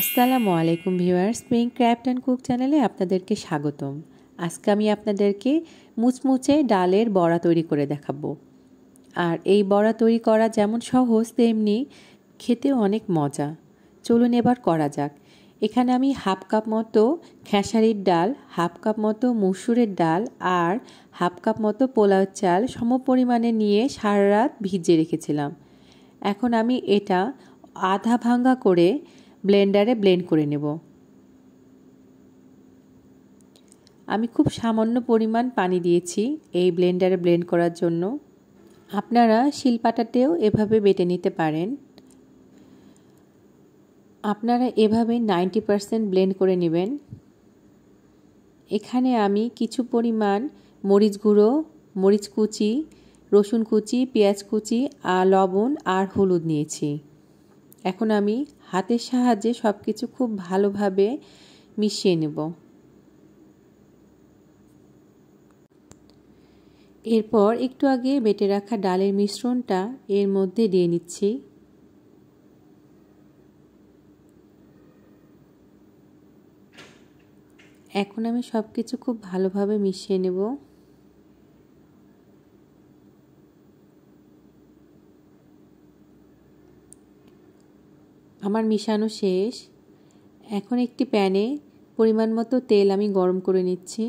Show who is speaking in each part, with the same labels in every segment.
Speaker 1: আসসালামু আলাইকুম viewers, spring craft and cook চ্যানেলে আপনাদেরকে স্বাগতম। আজকে আমি আপনাদেরকে মুচমুচে ডালের বড়া তৈরি করে দেখাবো। আর এই বড়া তৈরি করা যেমন সহজ, তেমনি খেতেও অনেক মজা। চলুন এবার করা যাক। এখানে আমি হাফ কাপ মতো খেসারির ডাল, হাফ কাপ মতো মুসুরের ডাল আর হাফ কাপ মতো পোলাও চাল সম পরিমাণে নিয়ে সারা রাত ভিজিয়ে রেখেছিলাম। এখন আমি এটা আধা ভাঙ্গা করে ব্লেন্ডারে ব্লেন্ড করে নেব। আমি খুব সামান্য পরিমাণ পানি দিয়েছি এই ব্লেন্ডারে ব্লেন্ড করার জন্য। আপনারা শিলপাটাতেও এভাবে বেটে নিতে পারেন। আপনারা এভাবে নাইনটি পারসেন্ট ব্লেন্ড করে নেবেন। এখানে আমি কিছু পরিমাণ মরিচ গুঁড়ো, মরিচ কুচি, রসুন কুচি, পেঁয়াজ কুচি আর লবণ আর হলুদ নিয়েছি। এখন আমি হাতের সাহায্যে সব কিছু খুব ভালোভাবে মিশিয়ে নেব। এরপর একটু আগে বেটে রাখা ডালের মিশ্রণটা এর মধ্যে দিয়ে নিচ্ছি। এখন আমি সব কিছু খুব ভালোভাবে মিশিয়ে নেব। আমার মিশানো শেষ। এখন একটি প্যানে পরিমাণ মতো তেল আমি গরম করে নিচ্ছি।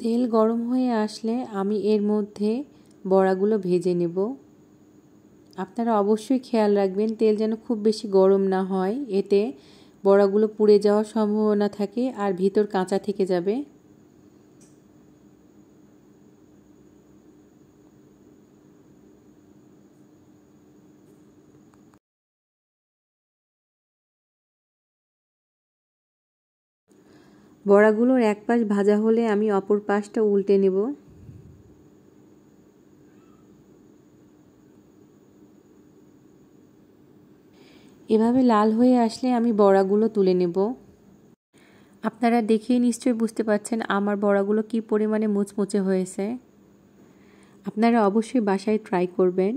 Speaker 1: তেল গরম হয়ে আসলে আমি এর মধ্যে বড়াগুলো ভেজে নেব। আপনারা অবশ্যই খেয়াল রাখবেন, তেল যেন খুব বেশি গরম না হয়। এতে বড়াগুলো পুড়ে যাওয়ার সম্ভাবনা থাকে আর ভিতর কাঁচা থেকে যাবে। বড়াগুলোর এক পাশ ভাজা হলে আমি অপর পাশটা উল্টে নেব। এভাবে লাল হয়ে আসলে আমি বড়াগুলো তুলে নেব। আপনারা দেখেই নিশ্চয়ই বুঝতে পারছেন আমার বড়াগুলো কি পরিমাণে মুচমুচে হয়েছে। আপনারা অবশ্যই বাসায় ট্রাই করবেন।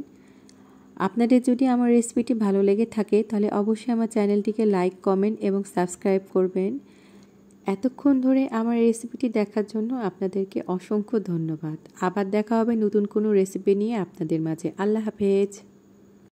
Speaker 1: আপনাদের যদি আমার রেসিপিটি ভালো লেগে থাকে, তাহলে অবশ্যই আমার চ্যানেলটিকে লাইক কমেন্ট এবং সাবস্ক্রাইব করবেন। এতক্ষণ ধরে আমার রেসিপিটি দেখার জন্য আপনাদেরকে অসংখ্য ধন্যবাদ। আবার দেখা হবে নতুন কোনো রেসিপি নিয়ে আপনাদের মাঝে। আল্লাহ হাফেজ।